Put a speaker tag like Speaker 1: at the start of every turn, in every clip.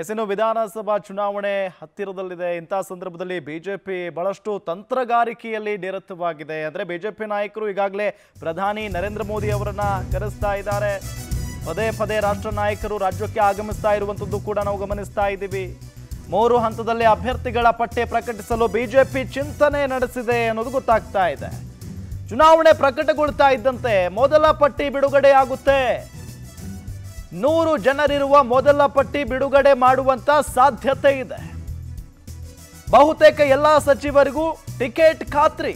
Speaker 1: ಎಸಿನು ವಿಧಾನಸಭಾ ಚುನಾವಣೆ ಹತ್ತಿರದಲ್ಲಿದೆ. ಇಂಥ ಸಂದರ್ಭದಲ್ಲಿ ಬಿಜೆಪಿ ಬಹಳಷ್ಟು ತಂತ್ರಗಾರಿಕೆಯಲ್ಲಿ ನಿರತವಾಗಿದೆ. ಅಂದರೆ ಬಿಜೆಪಿ ನಾಯಕರು ಈಗಾಗಲೇ ಪ್ರಧಾನಿ ನರೇಂದ್ರ ಮೋದಿ ಅವರನ್ನ ಕರೆಸ್ತಾ ಇದ್ದಾರೆ. ಪದೇ ಪದೇ ರಾಷ್ಟ್ರ ನಾಯಕರು ರಾಜ್ಯಕ್ಕೆ ಆಗಮಿಸ್ತಾ ಇರುವಂಥದ್ದು ಕೂಡ ನಾವು ಗಮನಿಸ್ತಾ ಇದ್ದೀವಿ. ಮೂರು ಹಂತದಲ್ಲಿ ಅಭ್ಯರ್ಥಿಗಳ ಪಟ್ಟಿ ಪ್ರಕಟಿಸಲು ಬಿಜೆಪಿ ಚಿಂತನೆ ನಡೆಸಿದೆ ಅನ್ನೋದು ಗೊತ್ತಾಗ್ತಾ ಇದೆ. ಚುನಾವಣೆ ಪ್ರಕಟಗೊಳ್ತಾ ಇದ್ದಂತೆ ಮೊದಲ ಪಟ್ಟಿ ಬಿಡುಗಡೆಯಾಗುತ್ತೆ. ನೂರು ಜನರಿರುವ ಮೊದಲ ಪಟ್ಟಿ ಬಿಡುಗಡೆ ಮಾಡುವಂತ ಸಾಧ್ಯತೆ ಇದೆ. ಬಹುತೇಕ ಎಲ್ಲ ಸಚಿವರಿಗೂ ಟಿಕೆಟ್ ಖಾತ್ರಿ.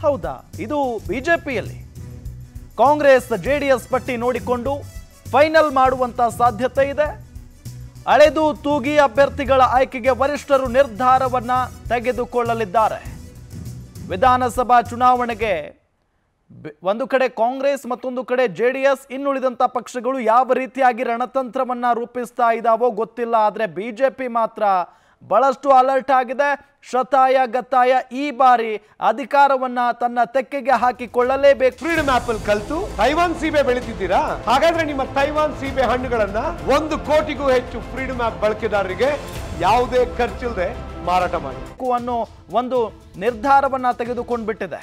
Speaker 1: ಹೌದಾ? ಇದು ಬಿಜೆಪಿಯಲ್ಲಿ. ಕಾಂಗ್ರೆಸ್, ಜೆಡಿಎಸ್ ಪಟ್ಟಿ ನೋಡಿಕೊಂಡು ಫೈನಲ್ ಮಾಡುವಂತ ಸಾಧ್ಯತೆ ಇದೆ. ಅಳೆದು ತೂಗಿ ಅಭ್ಯರ್ಥಿಗಳ ಆಯ್ಕೆಗೆ ವರಿಷ್ಠರು ನಿರ್ಧಾರವನ್ನ ತೆಗೆದುಕೊಳ್ಳಲಿದ್ದಾರೆ. ವಿಧಾನಸಭಾ ಚುನಾವಣೆಗೆ ಒಂದು ಕಡೆ ಕಾಂಗ್ರೆಸ್ ಮತ್ತೊಂದು ಕಡೆ ಜೆ ಡಿ ಎಸ್ ಇನ್ನುಳಿದಂಥ ಪಕ್ಷಗಳು ಯಾವ ರೀತಿಯಾಗಿ ರಣತಂತ್ರವನ್ನ ರೂಪಿಸ್ತಾ ಇದ್ದಾವೋ ಗೊತ್ತಿಲ್ಲ ಆದರೆ ಬಿಜೆಪಿ ಮಾತ್ರ ಬಹಳಷ್ಟು ಅಲರ್ಟ್ ಆಗಿದೆ. ಶತಾಯ ಗತಾಯ ಈ ಬಾರಿ ಅಧಿಕಾರವನ್ನ ತನ್ನ ತೆಕ್ಕೆಗೆ ಹಾಕಿಕೊಳ್ಳಲೇಬೇಕು.
Speaker 2: ಫ್ರೀಡಮ್ ಆಪಲ್ ಕಲ್ತು ತೈವಾನ್ ಸೀಬೆ ಬೆಳಿತಿದ್ದೀರಾ? ಹಾಗಾದ್ರೆ ನಿಮ್ಮ ತೈವಾನ್ ಸೀಬೆ ಹಣ್ಣುಗಳನ್ನ ಒಂದು ಕೋಟಿಗೂ ಹೆಚ್ಚು ಫ್ರೀಡಮ್ ಆಪ್ ಬಳಕೆದಾರರಿಗೆ ಯಾವುದೇ ಖರ್ಚಿಲ್ಲದೆ ಮಾರಾಟ ಮಾಡಿ.
Speaker 1: ಅನ್ನೋ ಒಂದು ನಿರ್ಧಾರವನ್ನ ತೆಗೆದುಕೊಂಡು ಬಿಟ್ಟಿದೆ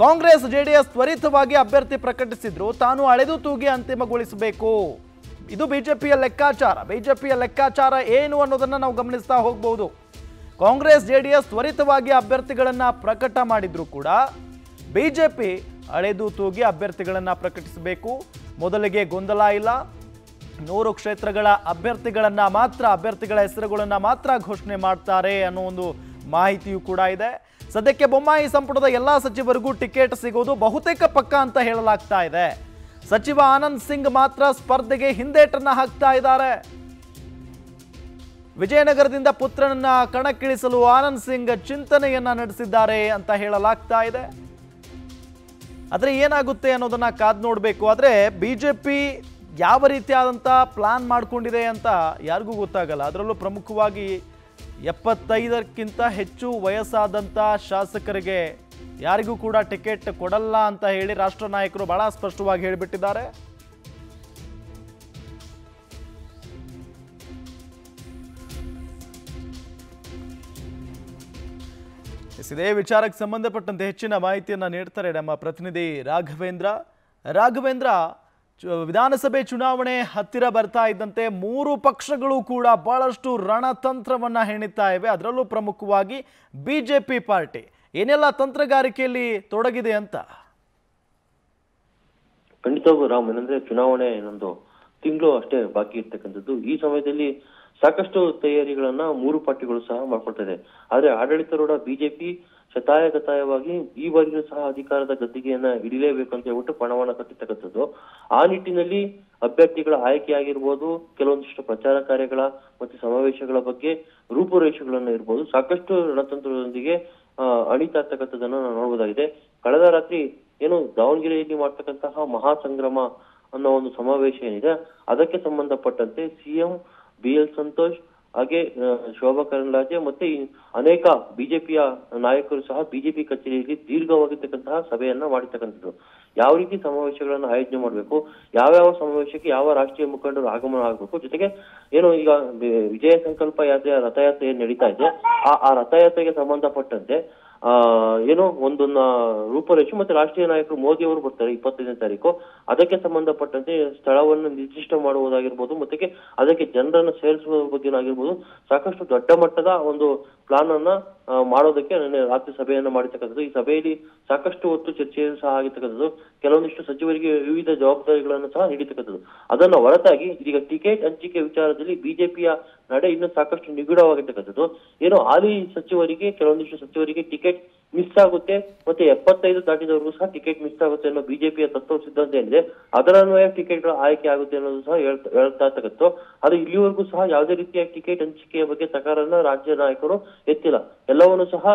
Speaker 1: ಕಾಂಗ್ರೆಸ್ ಜೆಡಿಎಸ್ ತ್ವರಿತವಾಗಿ ಅಭ್ಯರ್ಥಿ ಪ್ರಕಟಿಸಿದ್ರು, ತಾನು ಅಳೆದು ತೂಗಿ ಅಂತಿಮಗೊಳಿಸಬೇಕು. ಇದು ಬಿಜೆಪಿಯ ಲೆಕ್ಕಾಚಾರ. ಬಿಜೆಪಿಯ ಲೆಕ್ಕಾಚಾರ ಏನು ಅನ್ನೋದನ್ನ ನಾವು ಗಮನಿಸ್ತಾ ಹೋಗ್ಬೋದು. ಕಾಂಗ್ರೆಸ್ ಜೆಡಿಎಸ್ ತ್ವರಿತವಾಗಿ ಅಭ್ಯರ್ಥಿಗಳನ್ನು ಪ್ರಕಟ ಮಾಡಿದ್ರು ಕೂಡ, ಬಿಜೆಪಿ ಅಳೆದು ತೂಗಿ ಅಭ್ಯರ್ಥಿಗಳನ್ನು ಪ್ರಕಟಿಸಬೇಕು. ಮೊದಲಿಗೆ ಗೊಂದಲ ಇಲ್ಲ. ನೂರು ಕ್ಷೇತ್ರಗಳ ಅಭ್ಯರ್ಥಿಗಳನ್ನು ಮಾತ್ರ, ಅಭ್ಯರ್ಥಿಗಳ ಹೆಸರುಗಳನ್ನು ಮಾತ್ರ ಘೋಷಣೆ ಮಾಡ್ತಾರೆ ಅನ್ನೋ ಒಂದು ಮಾಹಿತಿಯೂ ಕೂಡ ಇದೆ. ಸದ್ಯಕ್ಕೆ ಬೊಮ್ಮಾಯಿ ಸಂಪುಟದ ಎಲ್ಲಾ ಸಚಿವರಿಗೂ ಟಿಕೆಟ್ ಸಿಗೋದು ಬಹುತೇಕ ಪಕ್ಕ ಅಂತ ಹೇಳಲಾಗ್ತಾ ಇದೆ. ಸಚಿವ ಆನಂದ್ ಸಿಂಗ್ ಮಾತ್ರ ಸ್ಪರ್ಧೆಗೆ ಹಿಂದೇಟನ್ನ ಹಾಕ್ತಾ ಇದ್ದಾರೆ. ವಿಜಯನಗರದಿಂದ ಪುತ್ರನನ್ನ ಕಣಕ್ಕಿಳಿಸಲು ಆನಂದ್ ಸಿಂಗ್ ಚಿಂತನೆಯನ್ನ ನಡೆಸಿದ್ದಾರೆ ಅಂತ ಹೇಳಲಾಗ್ತಾ ಇದೆ. ಆದರೆ ಏನಾಗುತ್ತೆ ಅನ್ನೋದನ್ನ ಕಾದ್ ನೋಡಬೇಕು. ಆದರೆ ಬಿಜೆಪಿ ಯಾವ ರೀತಿಯಾದಂಥ ಪ್ಲಾನ್ ಮಾಡ್ಕೊಂಡಿದೆ ಅಂತ ಯಾರಿಗೂ ಗೊತ್ತಾಗಲ್ಲ. ಅದರಲ್ಲೂ ಪ್ರಮುಖವಾಗಿ ಎಪ್ಪತ್ತೈದಕ್ಕಿಂತ ಹೆಚ್ಚು ವಯಸ್ಸಾದಂಥ ಶಾಸಕರಿಗೆ ಯಾರಿಗೂ ಕೂಡ ಟಿಕೆಟ್ ಕೊಡಲ್ಲ ಅಂತ ಹೇಳಿ ರಾಷ್ಟ್ರ ನಾಯಕರು ಬಹಳ ಸ್ಪಷ್ಟವಾಗಿ ಹೇಳಿಬಿಟ್ಟಿದ್ದಾರೆ. ಇದೇ ವಿಚಾರಕ್ಕೆ ಸಂಬಂಧಪಟ್ಟಂತೆ ಹೆಚ್ಚಿನ ಮಾಹಿತಿಯನ್ನು ನೀಡ್ತಾರೆ ನಮ್ಮ ಪ್ರತಿನಿಧಿ ರಾಘವೇಂದ್ರ. ರಾಘವೇಂದ್ರ ವಿಧಾನಸಭೆ ಚುನಾವಣೆ ಹತ್ತಿರ ಬರ್ತಾ ಇದ್ದಂತೆ ಮೂರು ಪಕ್ಷಗಳು ಕೂಡ ಬಹಳಷ್ಟು ರಣತಂತ್ರವನ್ನ ಹೆಣಿತಾ ಇವೆ. ಅದರಲ್ಲೂ ಪ್ರಮುಖವಾಗಿ ಬಿಜೆಪಿ ಪಾರ್ಟಿ. ಏನೆಲ್ಲ ತಂತ್ರಗಾರಿಕೆಯಲ್ಲಿ ತೊಡಗಿದೆ ಅಂತ?
Speaker 3: ಖಂಡಿತವಾಗೂ ರಾಮ್, ಏನಂದ್ರೆ ಚುನಾವಣೆ ಇನ್ನೊಂದು ತಿಂಗಳು ಅಷ್ಟೇ ಬಾಕಿ ಇರ್ತಕ್ಕಂಥದ್ದು. ಈ ಸಮಯದಲ್ಲಿ ಸಾಕಷ್ಟು ತಯಾರಿಗಳನ್ನ ಮೂರು ಪಾರ್ಟಿಗಳು ಸಹ ಮಾಡ್ಕೊಳ್ತಾ ಇದೆ ಆದ್ರೆ ಆಡಳಿತಾರೂಢ ಬಿಜೆಪಿ ಶತಾಯಗತಾಯವಾಗಿ ಈ ಬಾರಿಯೂ ಸಹ ಅಧಿಕಾರದ ಗದ್ದಿಗೆಯನ್ನ ಹಿಡಿಲೇಬೇಕು ಅಂತ ಹೇಳ್ಬಿಟ್ಟು ಪಣವನ್ನ ಕಟ್ಟಿರ್ತಕ್ಕಂಥದ್ದು. ಆ ನಿಟ್ಟಿನಲ್ಲಿ ಅಭ್ಯರ್ಥಿಗಳ ಆಯ್ಕೆ ಆಗಿರ್ಬೋದು, ಕೆಲವೊಂದಿಷ್ಟು ಪ್ರಚಾರ ಕಾರ್ಯಗಳ ಮತ್ತು ಸಮಾವೇಶಗಳ ಬಗ್ಗೆ ರೂಪುರೇಷೆಗಳನ್ನ ಇರ್ಬೋದು, ಸಾಕಷ್ಟು ರಣತಂತ್ರದೊಂದಿಗೆ ಅಣಿತಾ ನಾವು ನೋಡಬಹುದಾಗಿದೆ ಕಳೆದ ರಾತ್ರಿ ಏನು ದಾವಣಗೆರೆಯಲ್ಲಿ ಮಾಡ್ತಕ್ಕಂತಹ ಮಹಾ ಸಂಗ್ರಮ ಅನ್ನೋ ಒಂದು ಸಮಾವೇಶ ಏನಿದೆ, ಅದಕ್ಕೆ ಸಂಬಂಧಪಟ್ಟಂತೆ ಸಿಎಂ ಬಿ ಎಲ್ ಸಂತೋಷ್, ಹಾಗೆ ಶೋಭಾ ಕರಂದ್ಲಾಜೆ ಮತ್ತೆ ಅನೇಕ ಬಿಜೆಪಿಯ ನಾಯಕರು ಸಹ ಬಿಜೆಪಿ ಕಚೇರಿಯಲ್ಲಿ ದೀರ್ಘವಾಗಿರ್ತಕ್ಕಂತಹ ಸಭೆಯನ್ನ ಮಾಡಿರ್ತಕ್ಕಂಥದ್ದು. ಯಾವ ರೀತಿ ಸಮಾವೇಶಗಳನ್ನ ಆಯೋಜನೆ ಮಾಡಬೇಕು, ಯಾವ್ಯಾವ ಸಮಾವೇಶಕ್ಕೆ ಯಾವ ರಾಷ್ಟ್ರೀಯ ಮುಖಂಡರು ಆಗಮನ ಆಗಬೇಕು, ಜೊತೆಗೆ ಏನು ಈಗ ವಿಜಯ ಸಂಕಲ್ಪ ಯಾತ್ರೆ ರಥಯಾತ್ರೆ ನಡೀತಾ ಇದೆ ಆ ರಥಯಾತ್ರೆಗೆ ಸಂಬಂಧಪಟ್ಟಂತೆ ಏನೋ ಒಂದನ್ನ ರೂಪರೇಷೆ ಮತ್ತೆ ರಾಷ್ಟ್ರೀಯ ನಾಯಕರು ಮೋದಿ ಅವರು ಬರ್ತಾರೆ ಇಪ್ಪತ್ತೈದನೇ ತಾರೀಕು. ಅದಕ್ಕೆ ಸಂಬಂಧಪಟ್ಟಂತೆ ಸ್ಥಳವನ್ನು ನಿರ್ದಿಷ್ಟ ಮಾಡುವುದಾಗಿರ್ಬೋದು ಮತ್ತೆ ಅದಕ್ಕೆ ಜನರನ್ನು ಸೇರಿಸುವ ಬಗ್ಗೆ ಆಗಿರ್ಬೋದು, ಸಾಕಷ್ಟು ದೊಡ್ಡ ಮಟ್ಟದ ಒಂದು ಪ್ಲಾನ್ ಅನ್ನ ಮಾಡೋದಕ್ಕೆ ನಿನ್ನೆ ರಾತ್ರಿ ಸಭೆಯನ್ನ ಮಾಡಿರ್ತಕ್ಕಂಥದ್ದು. ಈ ಸಭೆಯಲ್ಲಿ ಸಾಕಷ್ಟು ಹೊತ್ತು ಚರ್ಚೆ ಸಹ ಆಗಿರ್ತಕ್ಕಂಥದ್ದು. ಕೆಲವೊಂದಿಷ್ಟು ಸಚಿವರಿಗೆ ವಿವಿಧ ಜವಾಬ್ದಾರಿಗಳನ್ನು ಸಹ ನೀಡಿರ್ತಕ್ಕಂಥದ್ದು. ಅದನ್ನ ಹೊರತಾಗಿ ಇದೀಗ ಟಿಕೆಟ್ ಹಂಚಿಕೆ ವಿಚಾರದಲ್ಲಿ ಬಿಜೆಪಿಯ ನಡೆ ಇನ್ನೂ ಸಾಕಷ್ಟು ನಿಗೂಢವಾಗಿರ್ತಕ್ಕಂಥದ್ದು. ಏನು ಹಾಲಿ ಸಚಿವರಿಗೆ, ಕೆಲವೊಂದಿಷ್ಟು ಸಚಿವರಿಗೆ ಟಿಕೆಟ್ ಮಿಸ್ ಆಗುತ್ತೆ. ಮತ್ತೆ ಎಪ್ಪತ್ತೈದು ದಾಟಿದವರೆಗೂ ಸಹ ಟಿಕೆಟ್ ಮಿಸ್ ಆಗುತ್ತೆ ಅನ್ನೋ ಬಿಜೆಪಿಯ ತತ್ವ ಸಿದ್ಧಾಂತ ಏನಿದೆ, ಅದರ ಅನ್ವಯ ಟಿಕೆಟ್ ಆಯ್ಕೆ ಆಗುತ್ತೆ ಅನ್ನೋದು ಸಹ ಹೇಳ್ತಾ ತಗತ್ತು ಆದ್ರೆ ಇಲ್ಲಿವರೆಗೂ ಸಹ ಯಾವುದೇ ರೀತಿಯ ಟಿಕೆಟ್ ಹಂಚಿಕೆಯ ಬಗ್ಗೆ ತಕರನ್ನ ರಾಜ್ಯ ನಾಯಕರು ಎತ್ತಿಲ್ಲ. ಎಲ್ಲವನ್ನು ಸಹ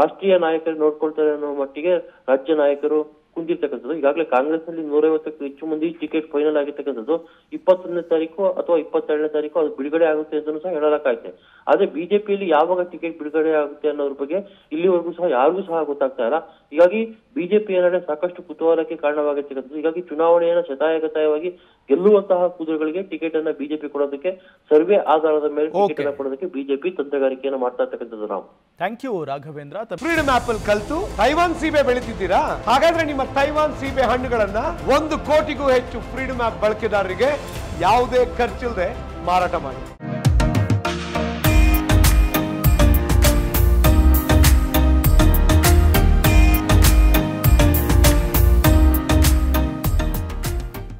Speaker 3: ರಾಷ್ಟ್ರೀಯ ನಾಯಕರು ನೋಡ್ಕೊಳ್ತಾರೆ ಅನ್ನೋ ಮಟ್ಟಿಗೆ ರಾಜ್ಯ ನಾಯಕರು ಕುಂದಿರ್ತಕ್ಕಂಥದ್ದು. ಈಗಾಗಲೇ ಕಾಂಗ್ರೆಸ್ ಅಲ್ಲಿ ನೂರೈವತ್ತಕ್ಕೂ ಹೆಚ್ಚು ಮಂದಿ ಟಿಕೆಟ್ ಫೈನಲ್ ಆಗಿರ್ತಕ್ಕಂಥದ್ದು. ಇಪ್ಪತ್ತೊಂದನೇ ತಾರೀಕು ಅಥವಾ ಇಪ್ಪತ್ತೆರಡನೇ ತಾರೀಕು ಅದು ಬಿಡುಗಡೆ ಆಗುತ್ತೆ ಅಂತ ಸಹ ಹೇಳಲಾಗುತ್ತೆ ಆದ್ರೆ ಬಿಜೆಪಿಯಲ್ಲಿ ಯಾವಾಗ ಟಿಕೆಟ್ ಬಿಡುಗಡೆ ಆಗುತ್ತೆ ಅನ್ನೋದ್ರ ಬಗ್ಗೆ ಇಲ್ಲಿವರೆಗೂ ಸಹ ಯಾರಿಗೂ ಸಹ ಗೊತ್ತಾಗ್ತಾ ಇಲ್ಲ. ಹೀಗಾಗಿ ಬಿಜೆಪಿ ಏನಾದ್ರೆ ಸಾಕಷ್ಟು ಕುತೂಹಲಕ್ಕೆ ಕಾರಣವಾಗಿರ್ತಕ್ಕಂಥದ್ದು. ಹೀಗಾಗಿ ಚುನಾವಣೆಯನ್ನ ಶತಾಯಗತಾಯವಾಗಿ ಗೆಲ್ಲುವಂತಹ ಕುದುರೆಗಳಿಗೆ ಟಿಕೆಟ್ ಅನ್ನ ಬಿಜೆಪಿ ಕೊಡೋದಕ್ಕೆ ಸರ್ವೆ ಆಧಾರದ ಮೇಲೆ ಟಿಕೆಟ್ ಅನ್ನ ಕೊಡೋದಕ್ಕೆ ಬಿಜೆಪಿ ತಂತ್ರಗಾರಿಕೆಯನ್ನು ಮಾಡ್ತಾ ಇರ್ತಕ್ಕಂಥದ್ದು ನಾವು.
Speaker 1: Thank you Raghavendra.
Speaker 2: Freedom app ಅಲ್ಲಿ ಕಲ್ತು ತೈವಾನ್ ಸೀಬೆ ಬೆಳಿತಿದ್ದೀರಾ? ಹಾಗಾದ್ರೆ ನಿಮ್ಮ ತೈವಾನ್ ಸೀಬೆ ಹಣ್ಣುಗಳನ್ನ ಒಂದು ಕೋಟಿಗೂ ಹೆಚ್ಚು ಫ್ರೀಡಮ್ ಆಪ್ ಬಳಕೆದಾರರಿಗೆ ಯಾವುದೇ ಖರ್ಚಿಲ್ಲದೆ ಮಾರಾಟ ಮಾಡಿ.